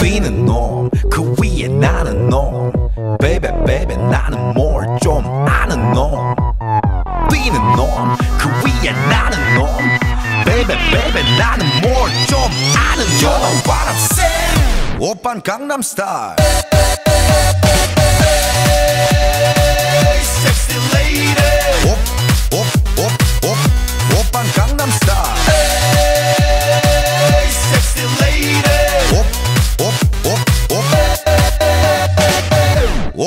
V는 놈, 그 위에 나는 놈 베베 베베 나는 뭘 좀 아는 놈 V는 놈, 그 위에 나는 놈 베베 베베 나는 뭘 좀 아는 놈 You know what I'm saying 오빤 강남스타일.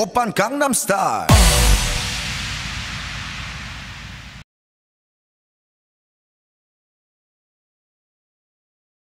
오빤 강남스타일